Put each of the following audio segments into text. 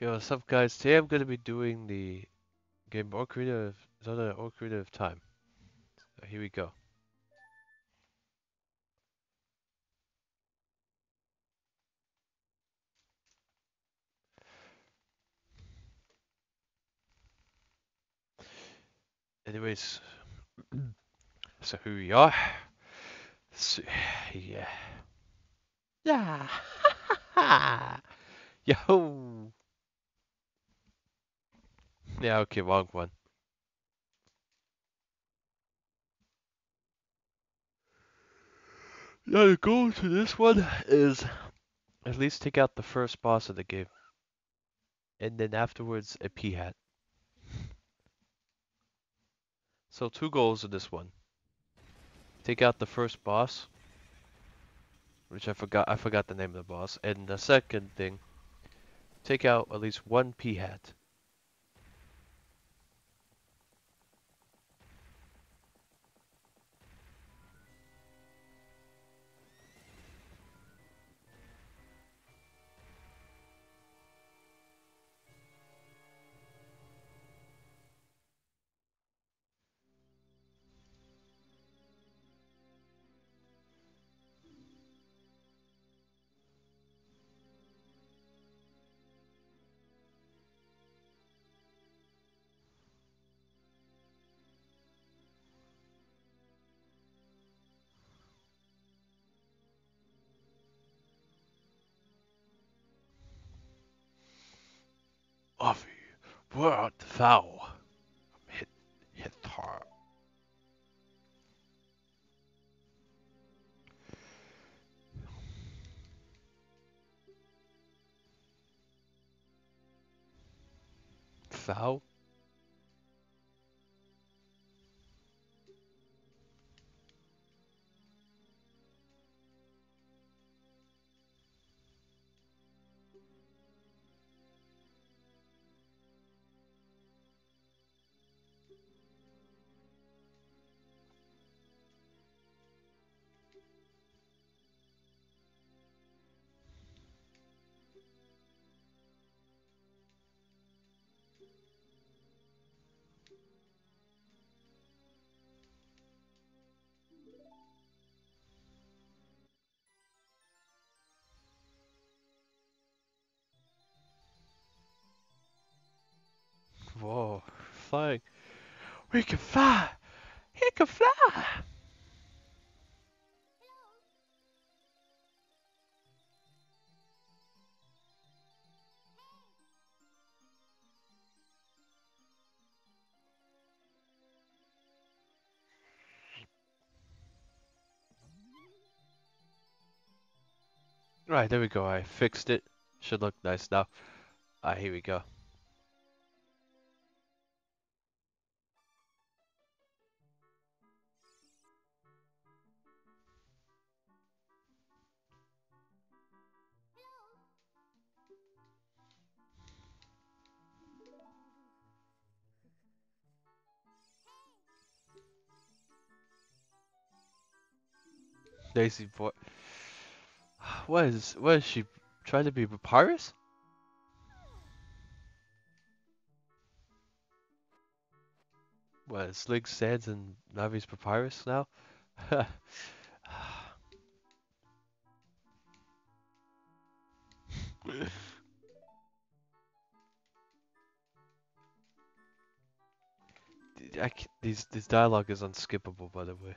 Yo, what's up guys? Today I'm gonna be doing the game Ocarina of Zelda Ocarina of Time. So here we go. Anyways, so here we are. So, yeah. Yeah. Yo. Yeah, okay, wrong one. Now the goal to this one is at least take out the first boss of the game. And then afterwards, a Peahat. So two goals in this one. Take out the first boss. Which I forgot, I forgot the name of the boss. And the second thing, take out at least one Peahat. Avi, where art thou? Hit, hit her. Thou? Flying. We can fly! He can fly! Right, there we go. I fixed it. Should look nice now. Ah, here we go. Daisy boy. What is, what is she trying to be Papyrus? What, is Link stands in Navi's Papyrus now? These, this dialogue is unskippable, by the way.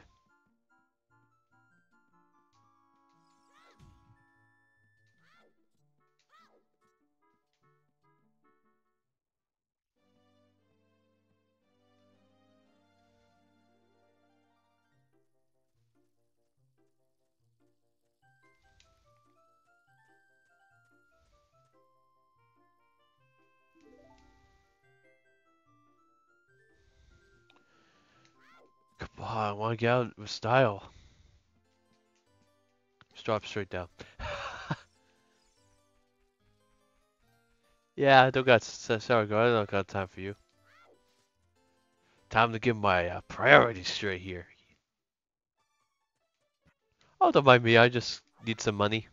I want to get out with style. Just drop straight down. yeah, I don't got sorry, girl. I don't got time for you. Time to get my uh, priorities straight here. Oh, don't mind me. I just need some money.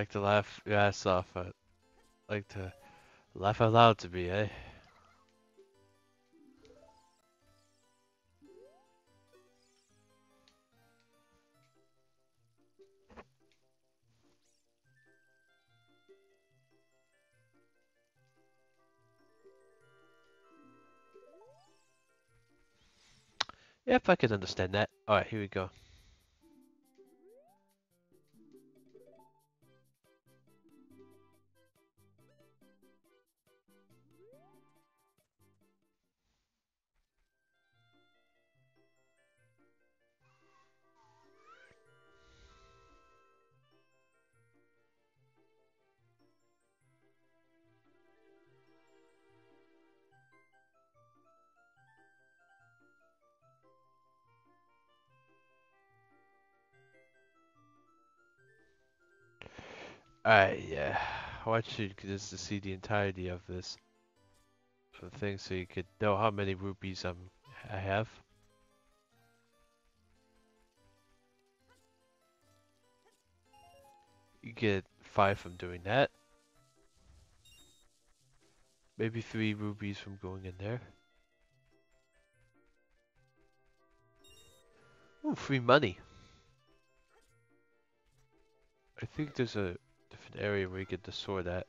Like to laugh your ass off. I like to laugh out loud to be, eh? Yep, I can understand that. Alright, here we go. Alright, yeah. I want you just to see the entirety of this thing so you could know how many rupees I'm, I have. You get five from doing that. Maybe three rupees from going in there. Ooh, free money. I think there's a different area where you get the sword at.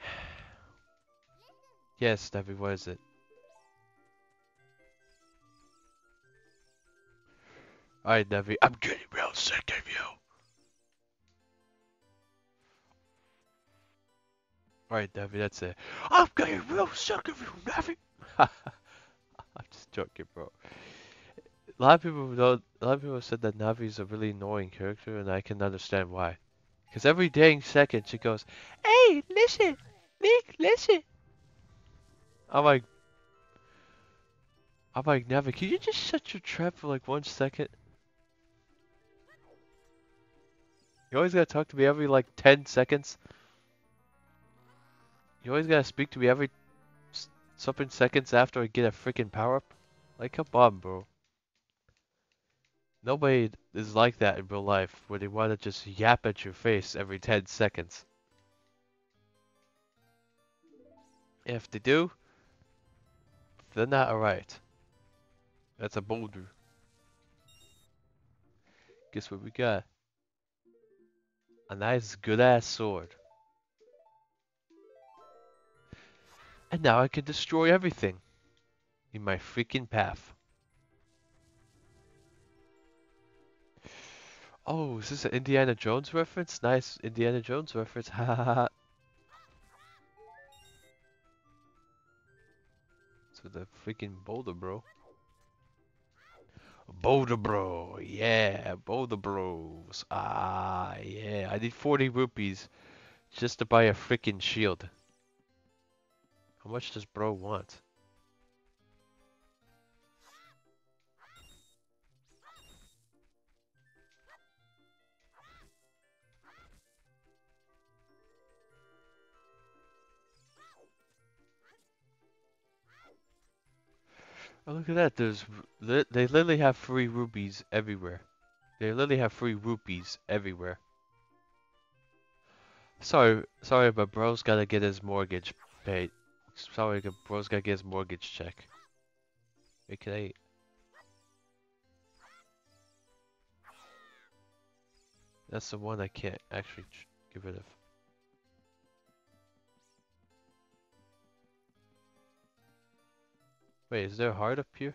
yes, Navi, what is it? Alright, Navi, I'm getting real sick of you. Alright, Navi, that's it. I'm getting real sick of you, Navi. I'm just joking, bro. A lot of people don't. A lot of people said that Navi is a really annoying character, and I can understand why. Because every dang second she goes, "Hey, listen, Nick, listen." I'm like, I'm like, Navi, can you just shut your trap for like one second? You always gotta talk to me every like 10 seconds. You always gotta speak to me every something seconds after I get a freaking power up. Like, come on, bro. Nobody is like that in real life, where they want to just yap at your face every 10 seconds. If they do, they're not alright. That's a boulder. Guess what we got? A nice good ass sword. And now I can destroy everything in my freaking path. Oh, is this an Indiana Jones reference? Nice Indiana Jones reference. Ha. To the freaking Boulder Bro. Boulder Bro, yeah, Boulder Bros. Ah, yeah. I need 40 rupees just to buy a freaking shield. How much does Bro want? Oh, look at that. There's they literally have free rupees everywhere. They literally have free rupees everywhere. Sorry, sorry, but bro's gotta get his mortgage paid. Sorry, bro's gotta get his mortgage check. Wait, can I? That's the one I can't actually give rid of. Wait, is there a heart up here?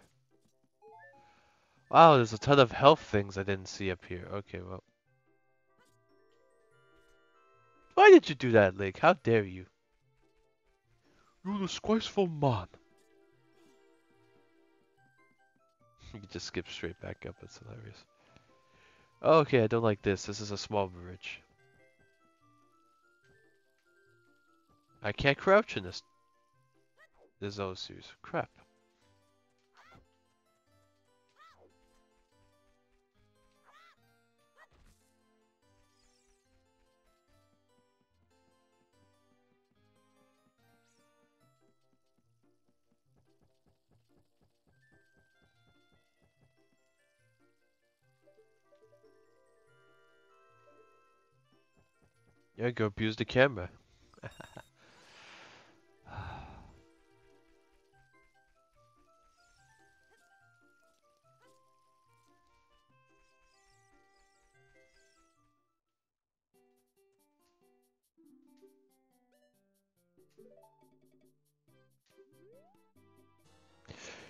Wow, there's a ton of health things I didn't see up here. Okay, well. Why did you do that, Link? How dare you? The disgraceful man. you just skip straight back up. It's hilarious. Okay, I don't like this. This is a small bridge. I can't crouch in this. This Zosu's. Crap. Yeah, go abuse the camera.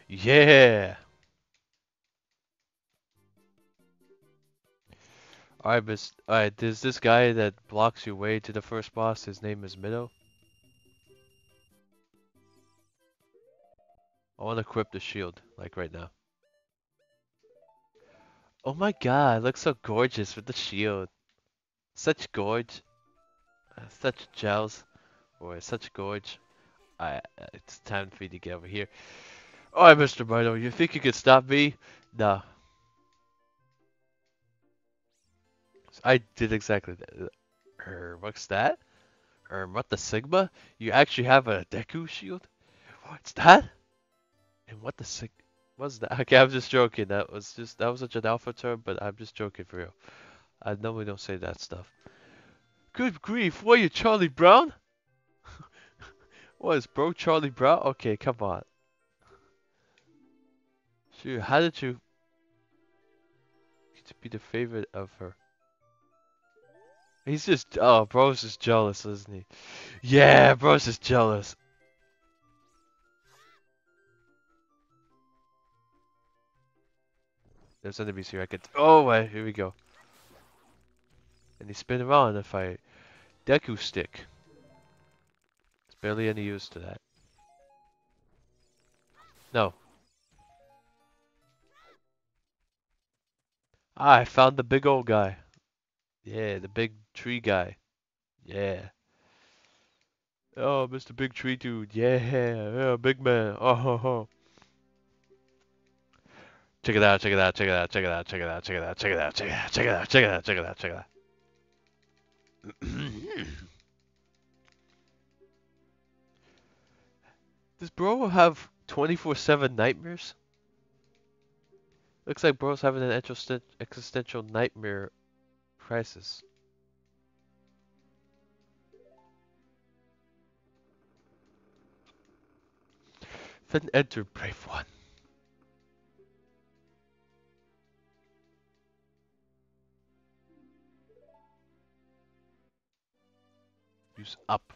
yeah. Alright, but alright, there's this guy that blocks your way to the first boss. His name is Mido. I want to equip the shield, like right now. Oh my god, looks so gorgeous with the shield. Such gorge. Uh, such gels. Boy, such gorge. I, uh, it's time for you to get over here. Alright, Mr. Mido, you think you can stop me? Nah. I did exactly that. Er, what's that? Er, what the Sigma? You actually have a Deku shield? What's that? And what the sig? What's that? Okay, I'm just joking. That was just that was such an alpha term, but I'm just joking for real. I normally don't say that stuff. Good grief! What are you, Charlie Brown? what is bro, Charlie Brown? Okay, come on. Sure, how did you to be the favorite of her? He's just, oh, bro's just jealous, isn't he? Yeah, bro's just jealous. There's enemies here. I could. Oh, wait, here we go. And they spin around if I Deku stick. There's barely any use to that. No. Ah, I found the big old guy. Yeah, the big tree guy. Yeah. Oh, Mr. Big Tree Dude. Yeah, yeah, big man. Oh, ho, ho. Check it out, check it out, check it out, check it out, check it out, check it out, check it out, check it out, check it out, check it out, check it out, check it out. Does bro have 24-7 nightmares? Looks like bro's having an existential nightmare crisis. Then enter Brave One. Use up.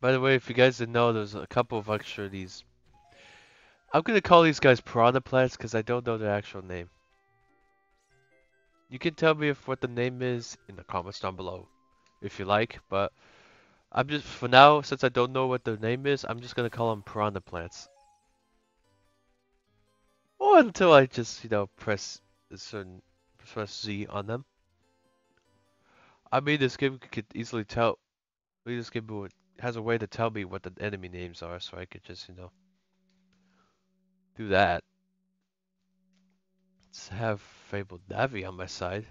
By the way, if you guys didn't know, there's a couple of extra these. I'm gonna call these guys piranha plants because I don't know their actual name. You can tell me if what the name is in the comments down below, if you like. But I'm just for now, since I don't know what their name is, I'm just gonna call them piranha plants. Or until I just, you know, press a certain press Z on them. I mean, this game could easily tell. This game has a way to tell me what the enemy names are, so I could just, you know, do that. Let's have Fabled Navi on my side.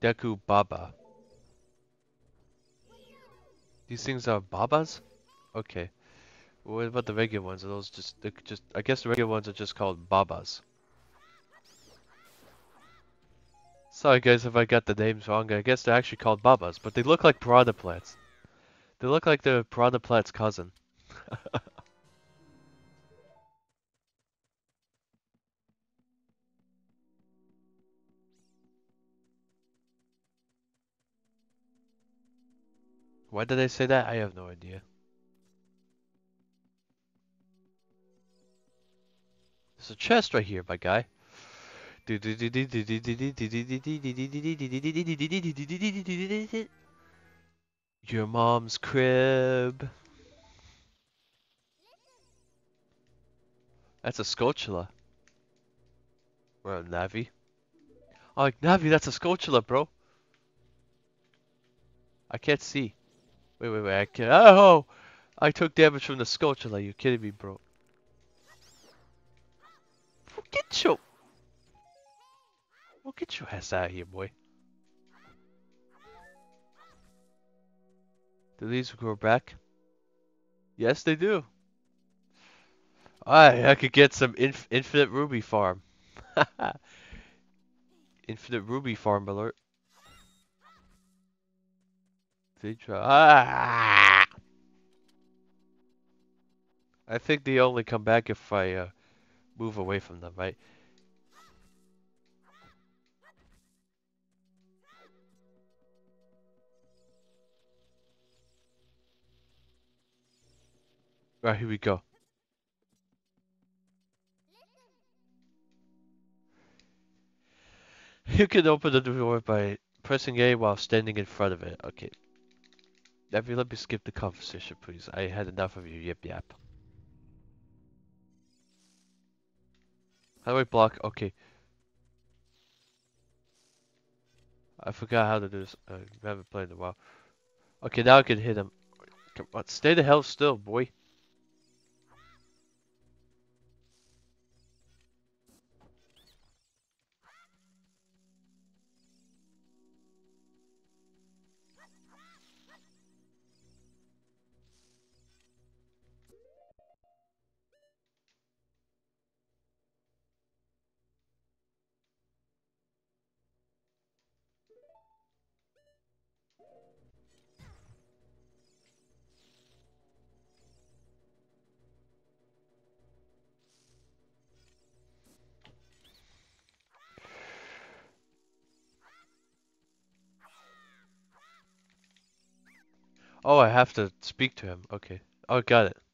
Deku Baba. These things are Babas? Okay. What about the regular ones? Are those just, just, I guess the regular ones are just called Babas. Sorry guys if I got the names wrong, I guess they're actually called Babas, but they look like piranha plants. They look like the piranha plant's cousin. Why did I say that? I have no idea. There's a chest right here, my guy. Your mom's crib. That's a Skulltula. Or a Navi. Oh, Navi, that's a Skulltula, bro. I can't see. Wait, wait, wait, I can't. Oh! I took damage from the Skulltula. You kidding me, bro? We'll Get your... Well, get your ass out of here, boy. Do these grow back? Yes, they do. Alright, I could get some inf infinite ruby farm. infinite ruby farm alert. Try. Ah! I think they only come back if I uh, move away from them, right? Right, here we go. You can open the door by pressing A while standing in front of it. Okay. Let me, let me skip the conversation, please. I had enough of you yip yap. How do I block? Okay. I forgot how to do this. I haven't played in a while. Okay, now I can hit him. Come on, stay the hell still, boy. Oh, I have to speak to him. Okay. Oh, got it.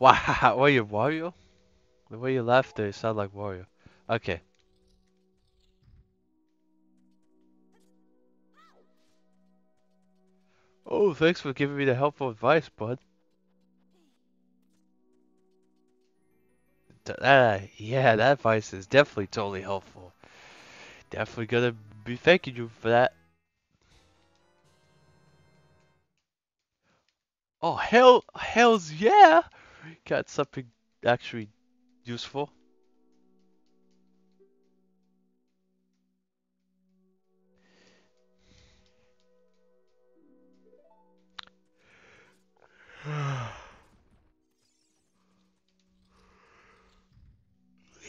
Wow, were you Wario? The way you laughed there, you sound like Wario. Okay. Oh, thanks for giving me the helpful advice, bud. Uh, yeah, that advice is definitely totally helpful. Definitely gonna be thanking you for that. Oh, hell, hells yeah! Got something actually useful.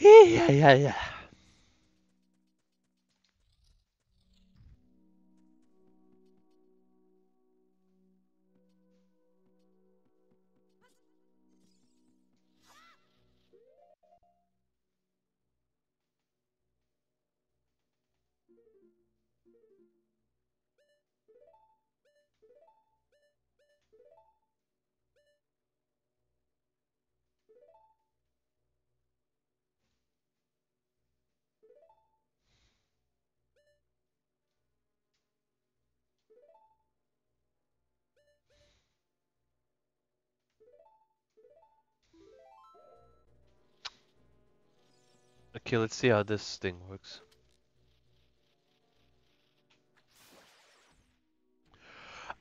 Yeah, yeah, yeah. Okay, let's see how this thing works.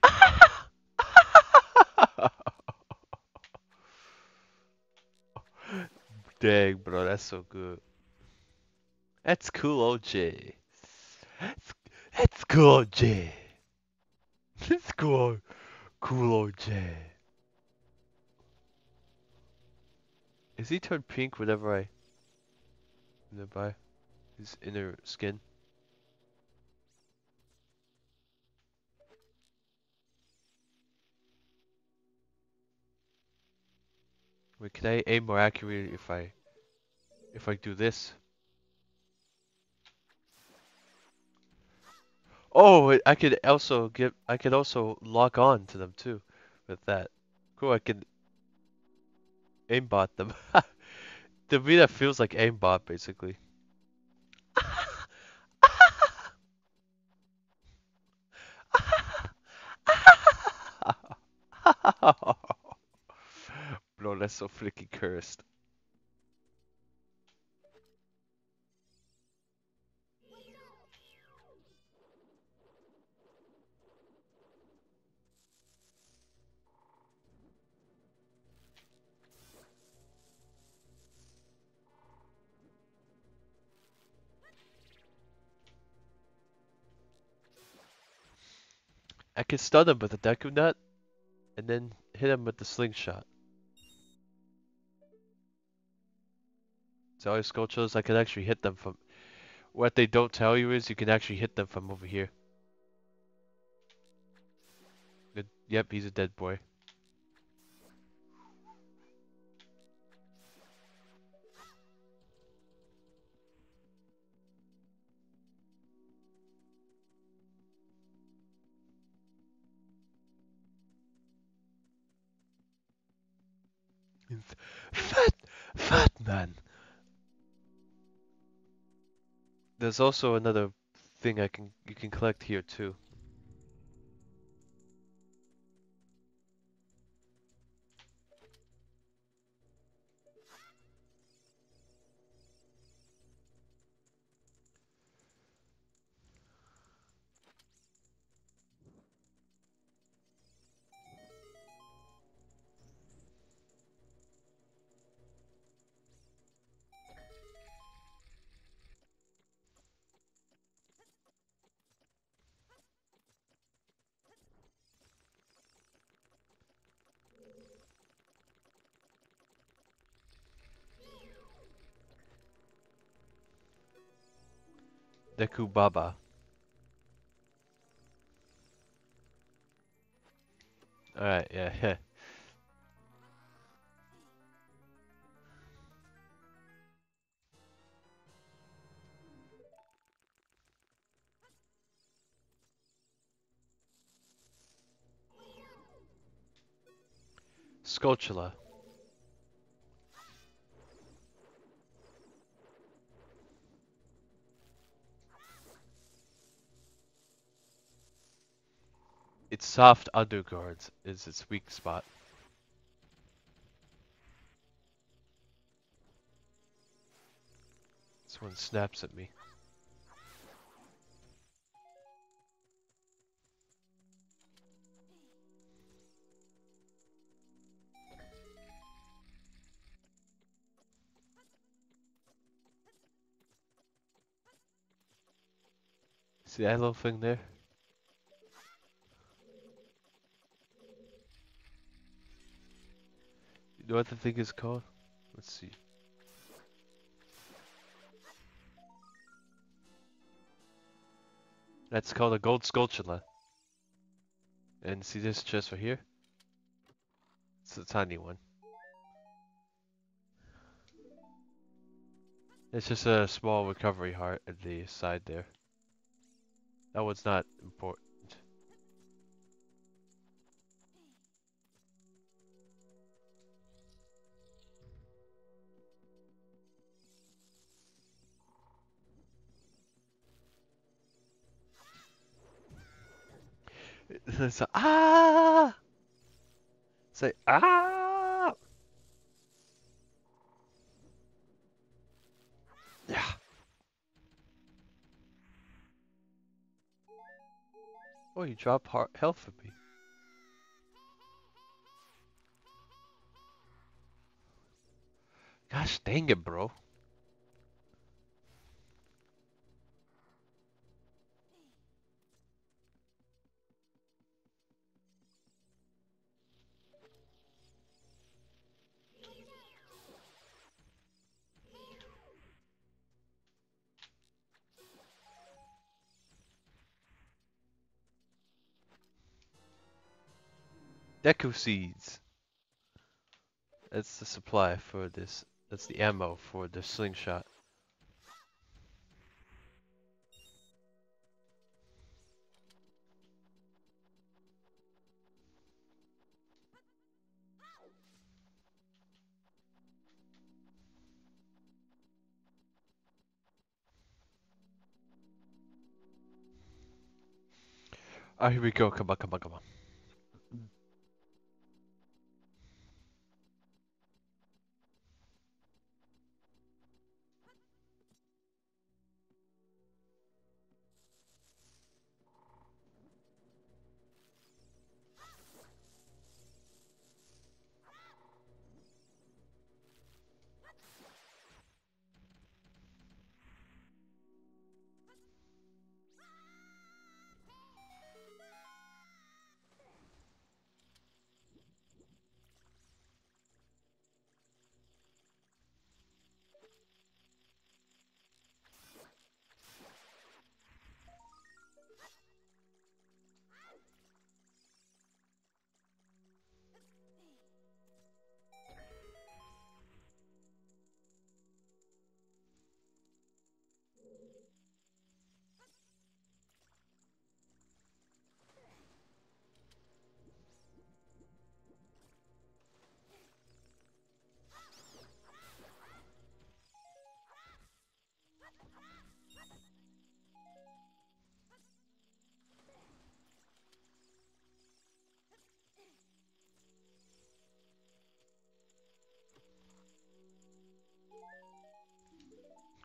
Dang, bro, that's so good. That's cool, OJ. That's, that's cool, OJ. That's cool, cool, OJ. Is he turned pink whenever I nearby his inner skin? Wait, can I aim more accurately if I if I do this? Oh, I could also get I could also lock on to them too with that. Cool, I can aimbot them. to me that feels like aimbot basically. Bro, that's so freaking cursed. Can stun him with a Deku Nut, and then hit him with the slingshot. So all your Skulltulas, I can actually hit them from... What they don't tell you is you can actually hit them from over here. Good. Yep, he's a dead boy. Fat, fat man. There's also another thing I can you can collect here too. Baba. Alright, yeah, yeah. Its soft underguard is its weak spot. This one snaps at me. See that little thing there? The thing is called? Let's see. That's called a gold Skulltula. And see this chest right here? It's a tiny one. It's just a small recovery heart at the side there. That one's not important. A, ah! Say ah! Yeah. Oh, you drop heart health for me. Gosh dang it, bro. Deku seeds. That's the supply for this. That's the ammo for the slingshot. Ah, here we go. Come on, come on, come on.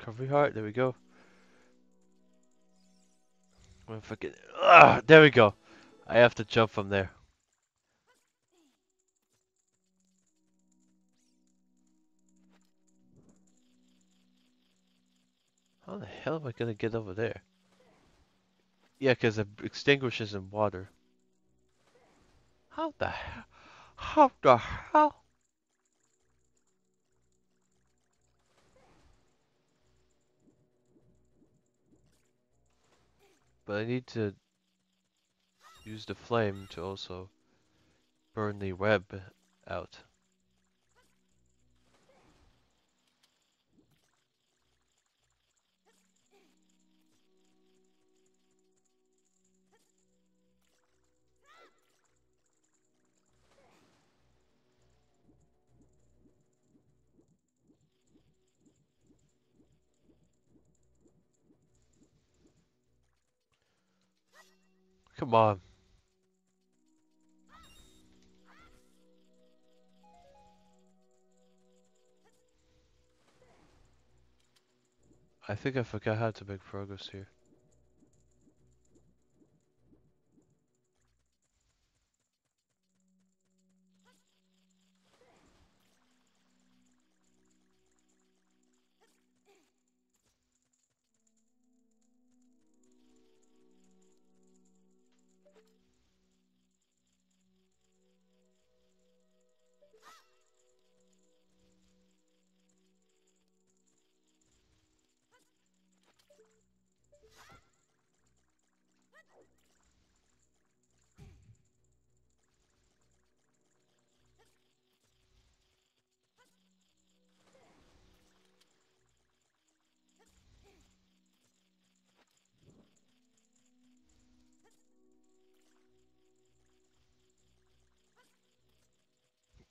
Recovery heart. There we go. I'm fucking. Ah, there we go. I have to jump from there. How the hell am I gonna get over there? Yeah, because it extinguishes in water. How the hell? How the hell? But I need to use the flame to also burn the web out. Come on. I think I forgot how to make progress here.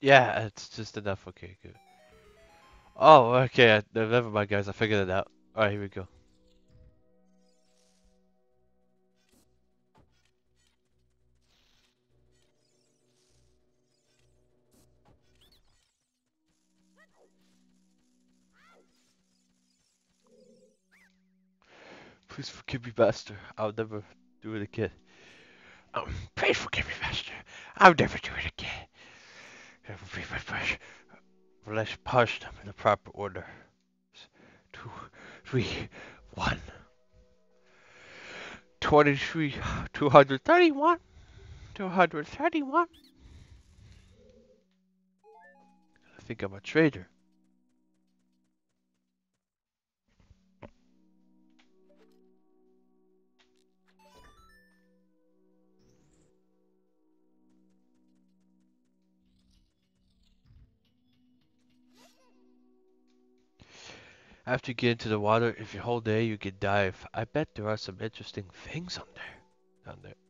Yeah, it's just enough. Okay, good. Oh, okay. Never mind, guys. I figured it out. Alright, here we go. Please forgive me, Master. I'll never do it again. Um, please forgive me, Master. I'll never do it again. Let's punch them in the proper order. Two, three, one. 23, 231, 231. I think I'm a traitor. After you get into the water, if you hold A, you can dive. I bet there are some interesting things on there. Down there.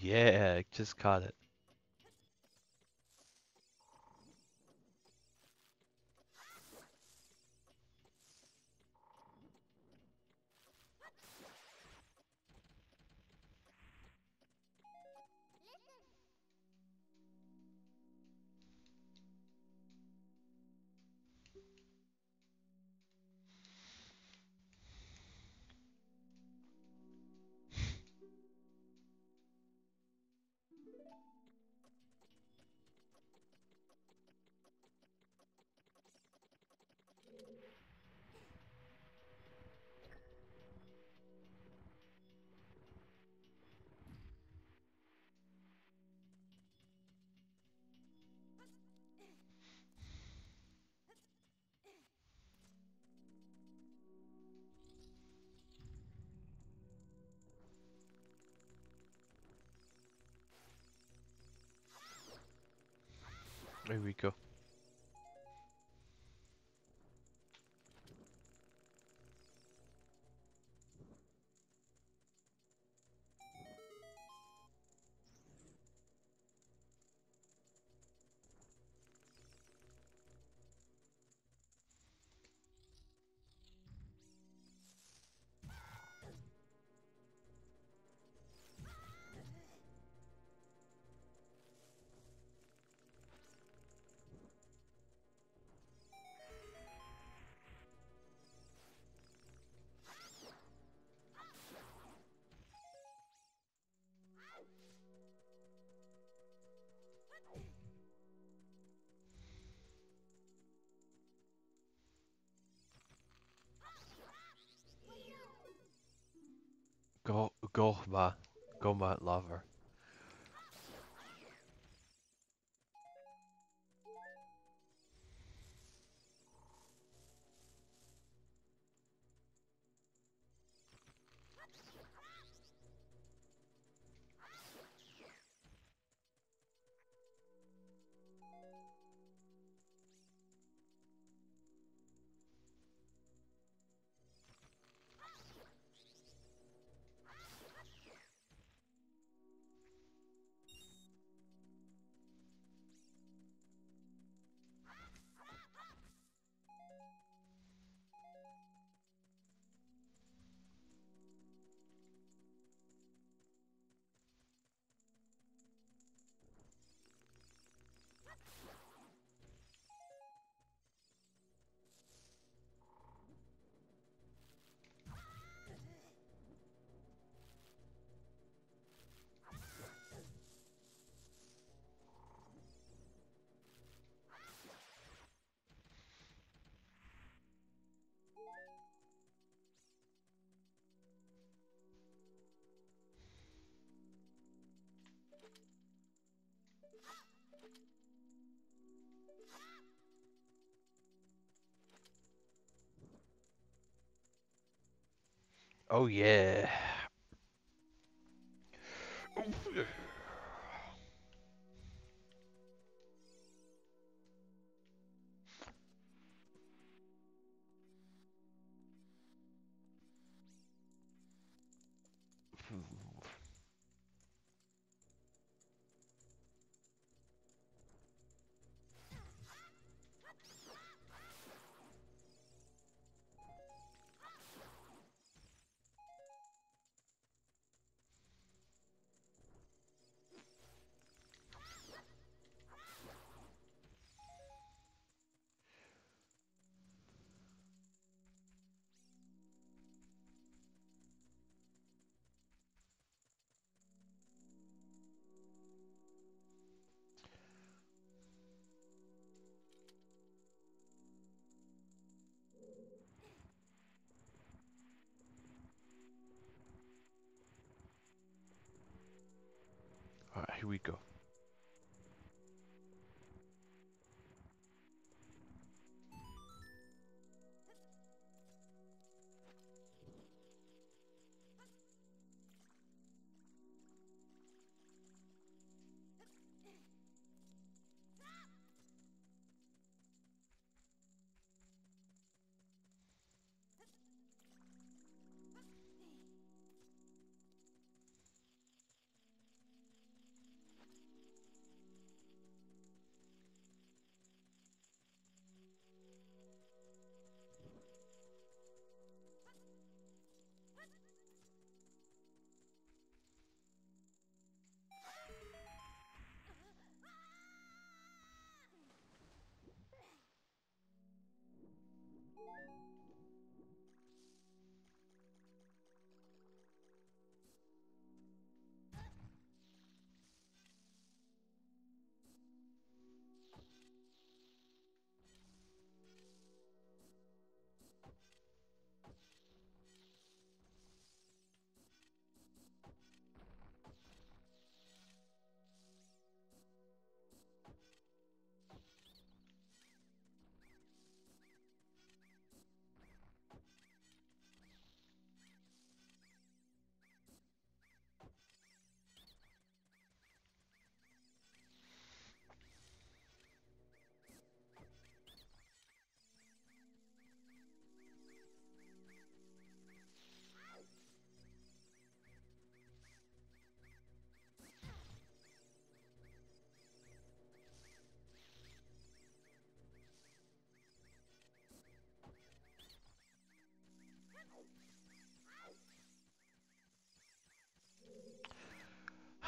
Yeah, just caught it. Here we go. Go, go, ma, go, ma, lover. Oh yeah. We go.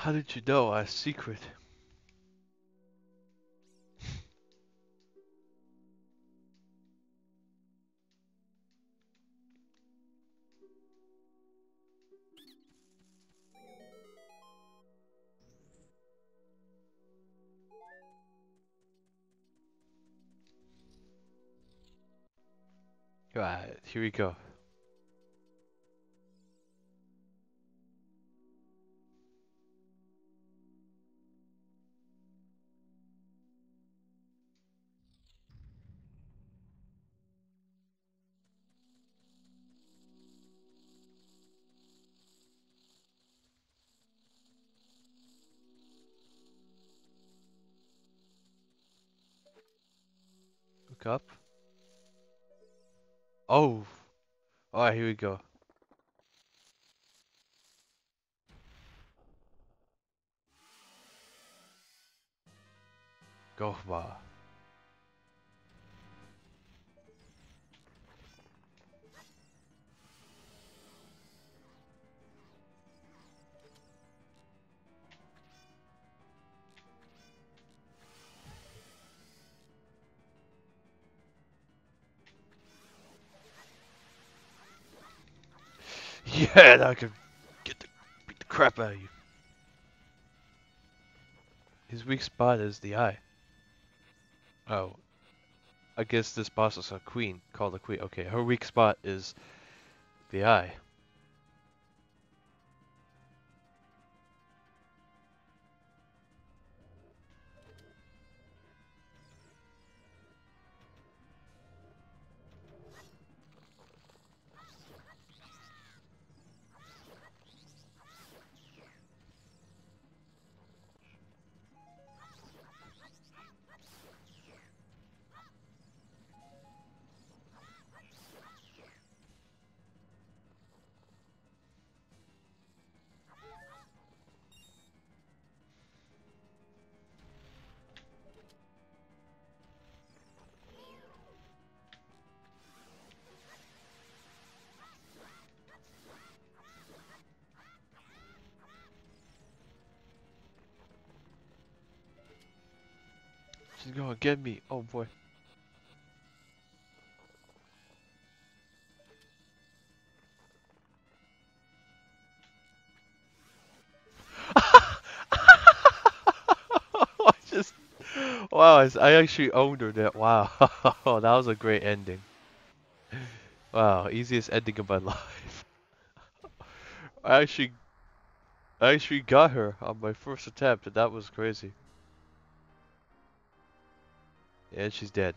How did you know? our secret. Alright, here we go. Oh. Alright, here we go. Gohma. Yeah, I can get the beat the crap out of you. His weak spot is the eye. Oh. I guess this boss is a queen, called a queen. Okay, her weak spot is the eye. She's gonna get me. Oh boy. I just wow, I, actually owned her that. Wow, that was a great ending. Wow, easiest ending of my life. I actually, I actually got her on my first attempt, and that was crazy. And she's dead.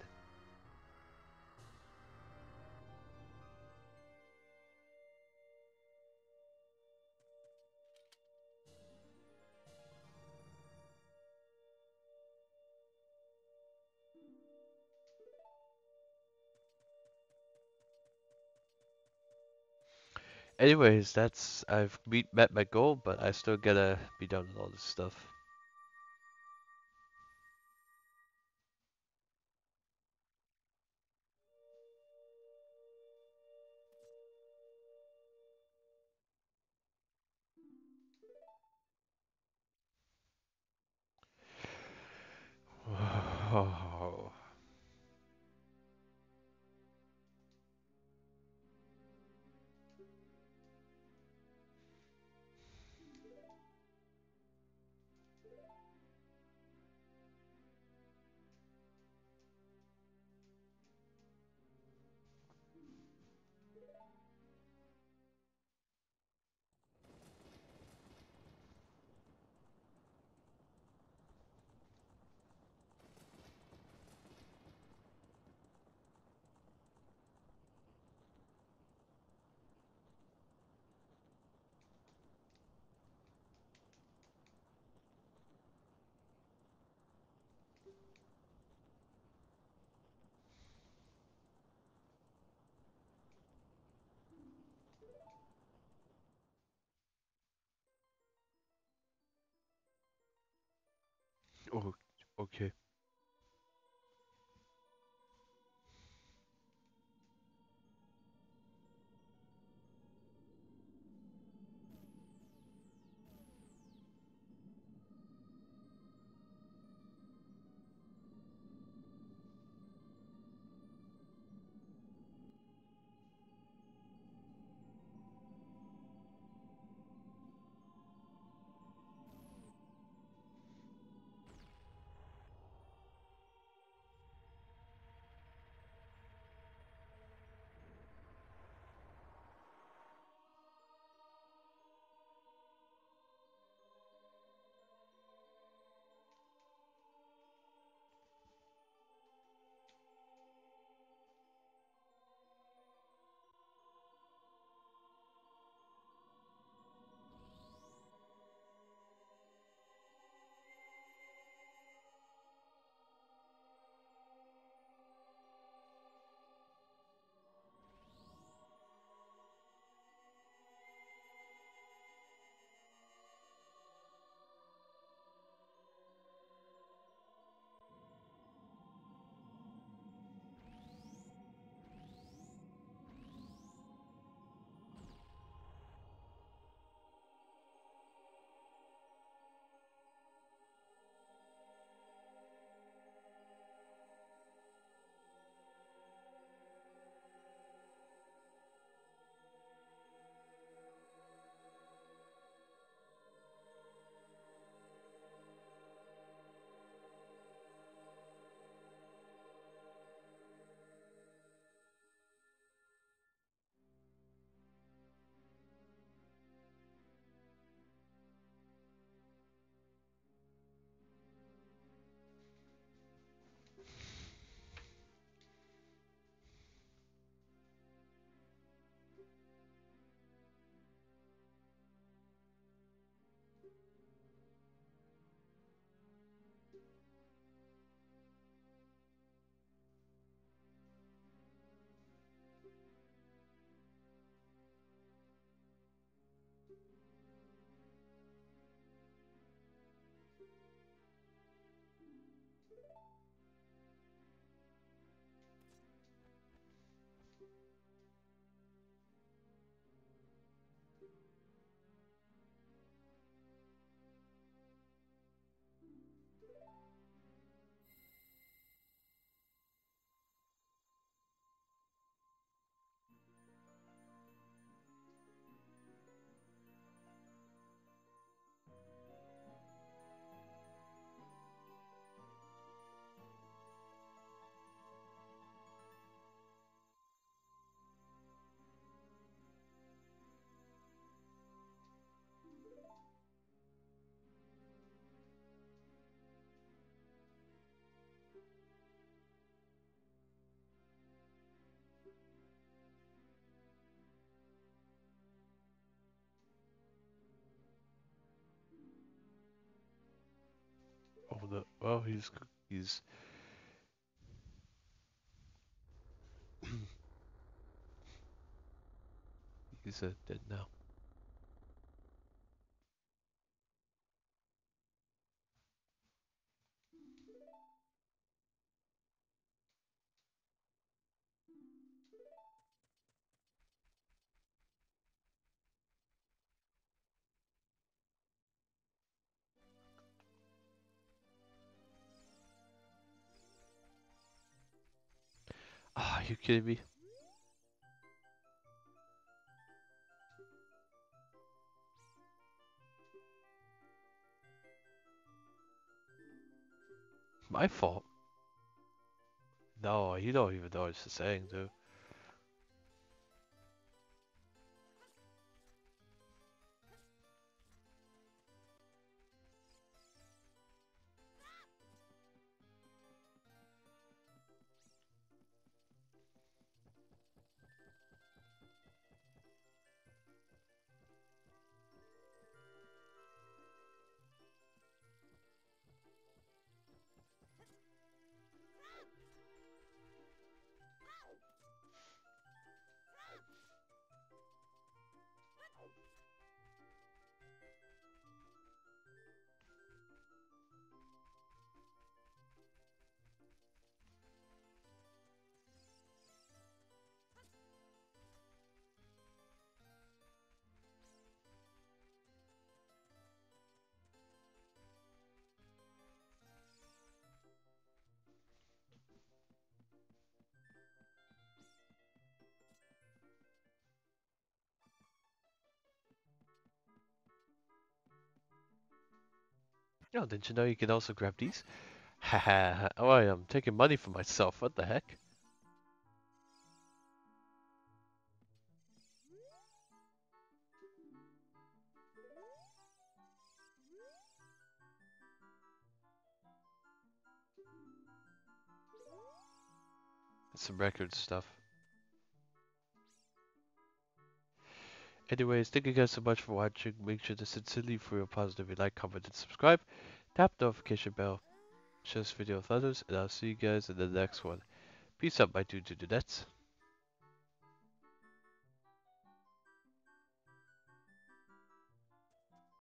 Anyways, that's I've meet, met my goal, but I still gotta be done with all this stuff. Oh, okay. Well, he's he's he's uh, dead now. You kidding me? My fault. No, you don't even know what she's saying, dude. Oh, didn't you know you can also grab these? Haha, oh, I am taking money for myself. What the heck? some record stuff. Anyways, thank you guys so much for watching. Make sure to sincerely for your positive like, comment, and subscribe. Tap the notification bell. Share this video with others, and I'll see you guys in the next one. Peace out, my dudes and dudettes.